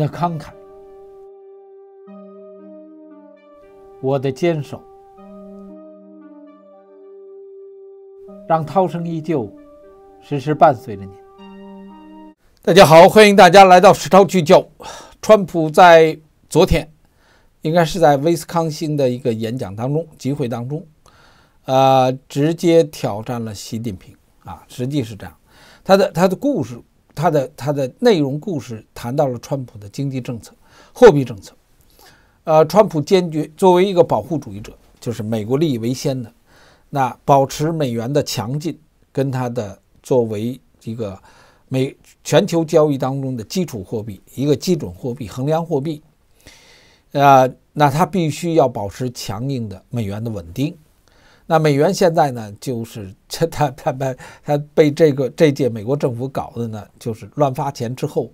的慷慨，我的坚守，让涛声依旧，时时伴随着您。大家好，欢迎大家来到石涛聚焦。川普在昨天，应该是在威斯康星的一个演讲当中、集会当中，呃，直接挑战了习近平啊。实际是这样，他的他的故事。他的他的内容故事谈到了川普的经济政策、货币政策。呃，川普坚决作为一个保护主义者，就是美国利益为先的，那保持美元的强劲，跟他的作为一个美全球交易当中的基础货币、一个基准货币、衡量货币，呃，那他必须要保持强硬的美元的稳定。那美元现在呢，就是他他他被他被这个这届美国政府搞的呢，就是乱发钱之后，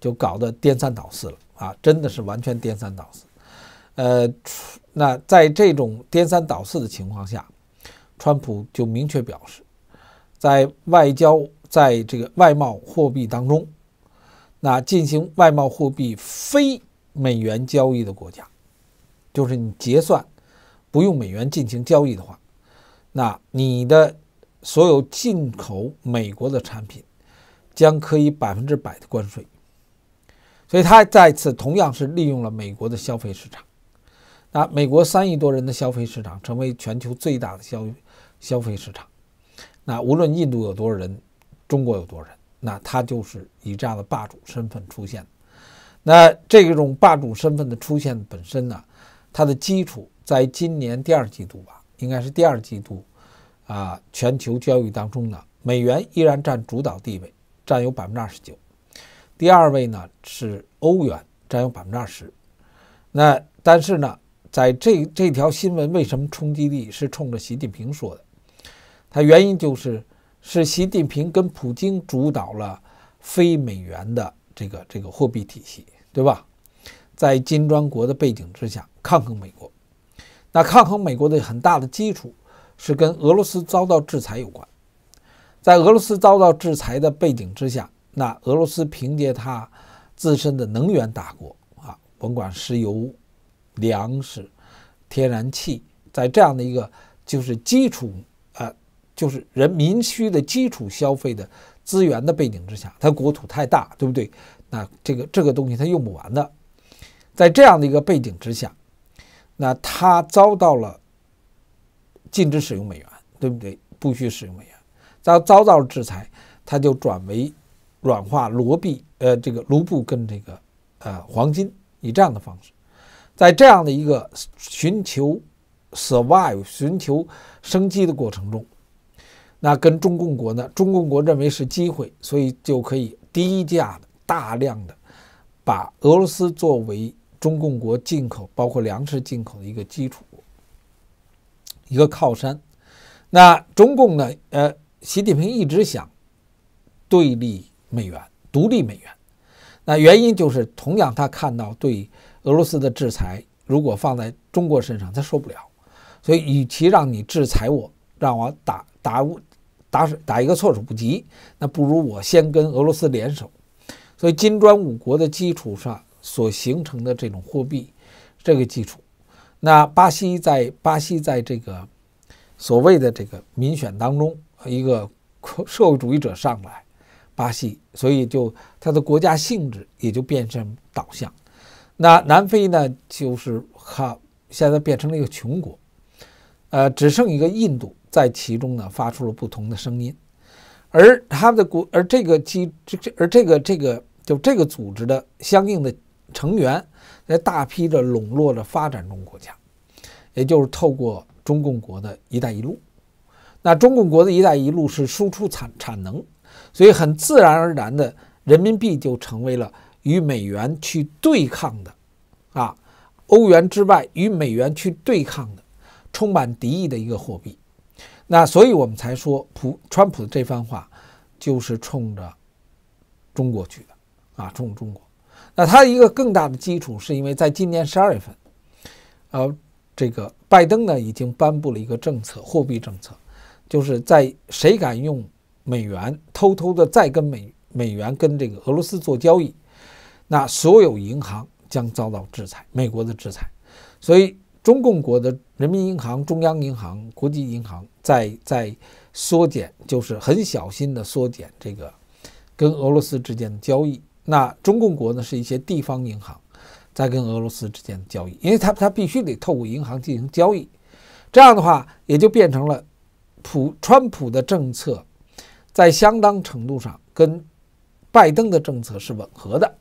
就搞得颠三倒四了啊！真的是完全颠三倒四。呃，那在这种颠三倒四的情况下，川普就明确表示，在外交在这个外贸货币当中，那进行外贸货币非美元交易的国家，就是你结算不用美元进行交易的话。那你的所有进口美国的产品将可以百分之百的关税，所以他再次同样是利用了美国的消费市场。那美国三亿多人的消费市场成为全球最大的消消费市场。那无论印度有多少人，中国有多少人，那他就是以这样的霸主身份出现。那这种霸主身份的出现本身呢，它的基础在今年第二季度吧。应该是第二季度，啊，全球交易当中呢，美元依然占主导地位，占有百分之二十九。第二位呢是欧元，占有百分之二十。那但是呢，在这这条新闻为什么冲击力是冲着习近平说的？它原因就是是习近平跟普京主导了非美元的这个这个货币体系，对吧？在金砖国的背景之下，抗衡美国。那抗衡美国的很大的基础是跟俄罗斯遭到制裁有关，在俄罗斯遭到制裁的背景之下，那俄罗斯凭借它自身的能源大国啊，甭管石油、粮食、天然气，在这样的一个就是基础啊，就是人民需的基础消费的资源的背景之下，它国土太大，对不对？那这个这个东西它用不完的，在这样的一个背景之下。那他遭到了禁止使用美元，对不对？不许使用美元，遭遭到了制裁，他就转为软化罗币，呃，这个卢布跟这个呃黄金，以这样的方式，在这样的一个寻求 survive、寻求生机的过程中，那跟中共国呢，中共国认为是机会，所以就可以低价的、大量的把俄罗斯作为。中共国进口包括粮食进口的一个基础，一个靠山。那中共呢？呃，习近平一直想对立美元、独立美元。那原因就是，同样他看到对俄罗斯的制裁，如果放在中国身上，他受不了。所以，与其让你制裁我，让我打打打打一个措手不及，那不如我先跟俄罗斯联手。所以，金砖五国的基础上。所形成的这种货币，这个基础，那巴西在巴西在这个所谓的这个民选当中，一个社会主义者上来，巴西，所以就它的国家性质也就变成导向。那南非呢，就是哈现在变成了一个穷国，呃，只剩一个印度在其中呢发出了不同的声音，而他们的国，而这个基这这而这个这个就这个组织的相应的。成员在大批的笼络着发展中国家，也就是透过中共国的一带一路。那中共国的一带一路是输出产产能，所以很自然而然的，人民币就成为了与美元去对抗的，啊，欧元之外与美元去对抗的，充满敌意的一个货币。那所以我们才说，普川普的这番话就是冲着中国去的，啊，冲着中国。那它一个更大的基础，是因为在今年十二月份，呃，这个拜登呢已经颁布了一个政策，货币政策，就是在谁敢用美元偷偷的再跟美美元跟这个俄罗斯做交易，那所有银行将遭到制裁，美国的制裁。所以，中共国的人民银行、中央银行、国际银行在在缩减，就是很小心的缩减这个跟俄罗斯之间的交易。那中共国呢，是一些地方银行在跟俄罗斯之间的交易，因为它它必须得透过银行进行交易。这样的话，也就变成了普川普的政策在相当程度上跟拜登的政策是吻合的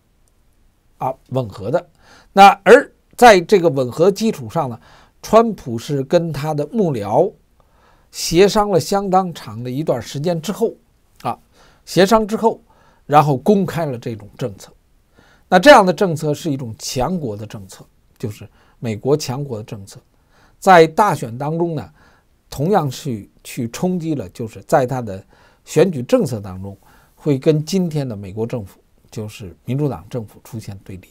啊，吻合的。那而在这个吻合基础上呢，川普是跟他的幕僚协商了相当长的一段时间之后啊，协商之后，然后公开了这种政策。那这样的政策是一种强国的政策，就是美国强国的政策。在大选当中呢，同样去去冲击了，就是在他的选举政策当中，会跟今天的美国政府，就是民主党政府出现对立。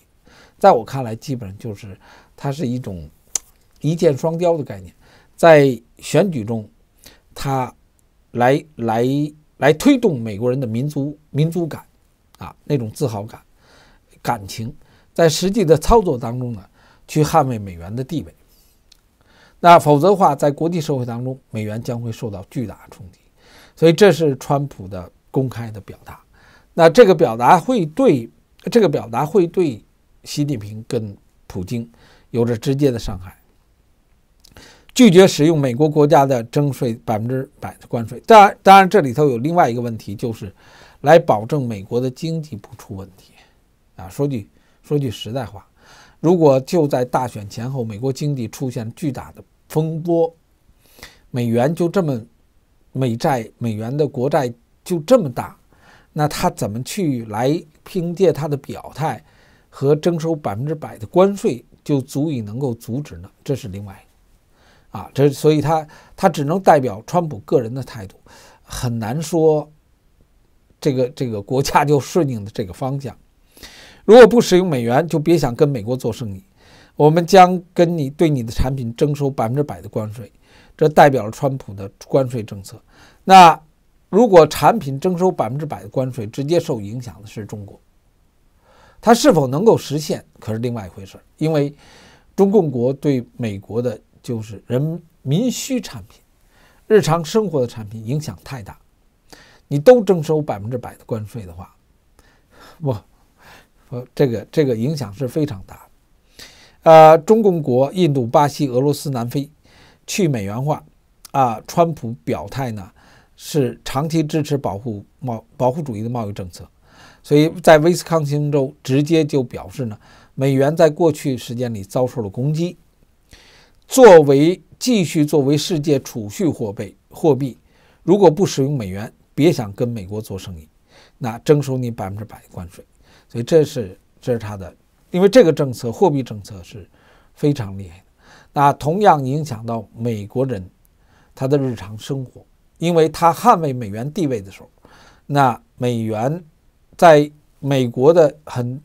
在我看来，基本上就是它是一种一箭双雕的概念，在选举中，它来来来推动美国人的民族民族感啊那种自豪感感情，在实际的操作当中呢，去捍卫美元的地位。那否则的话，在国际社会当中，美元将会受到巨大冲击。所以这是川普的公开的表达。那这个表达会对这个表达会对习近平跟普京有着直接的伤害。拒绝使用美国国家的征税百分之百的关税。当然，当然这里头有另外一个问题，就是来保证美国的经济不出问题。啊，说句说句实在话。如果就在大选前后，美国经济出现巨大的风波，美元就这么美债、美元的国债就这么大，那他怎么去来凭借他的表态和征收百分之百的关税就足以能够阻止呢？这是另外啊，这所以他他只能代表川普个人的态度，很难说这个这个国家就顺应的这个方向。如果不使用美元，就别想跟美国做生意。我们将跟你对你的产品征收百分之百的关税，这代表了川普的关税政策。那如果产品征收百分之百的关税，直接受影响的是中国。它是否能够实现，可是另外一回事。因为中共国对美国的就是人民需产品、日常生活的产品影响太大。你都征收百分之百的关税的话，我。呃，这个这个影响是非常大的。呃，中共国、印度、巴西、俄罗斯、南非去美元化，啊，川普表态呢是长期支持保护贸保护主义的贸易政策，所以在威斯康星州直接就表示呢，美元在过去时间里遭受了攻击，作为继续作为世界储蓄货币货币，如果不使用美元，别想跟美国做生意，那征收你百分之百的关税。所以这是这是他的，因为这个政策货币政策是非常厉害的，那同样影响到美国人他的日常生活，因为他捍卫美元地位的时候，那美元在美国的很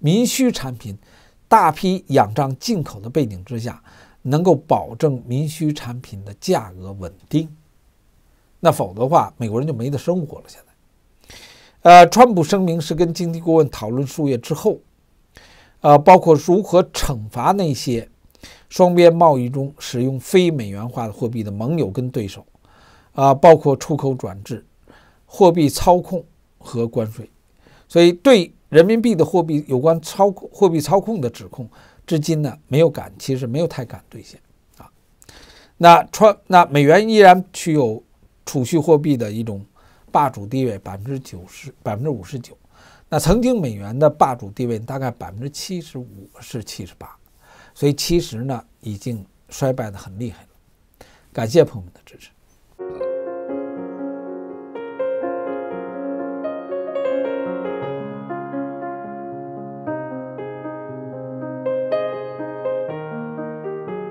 民需产品大批仰仗进口的背景之下，能够保证民需产品的价格稳定，那否则的话，美国人就没得生活了。现在。呃，川普声明是跟经济顾问讨论数月之后，呃，包括如何惩罚那些双边贸易中使用非美元化的货币的盟友跟对手，啊，包括出口转制、货币操控和关税。所以，对人民币的货币有关操控、货币操控的指控，至今呢没有敢，其实没有太敢兑现啊。那川那美元依然具有储蓄货币的一种。霸主地位百分之九十百分之五十九，那曾经美元的霸主地位大概百分之七十五是七十八，所以其实呢已经衰败的很厉害了。感谢朋友们的支持。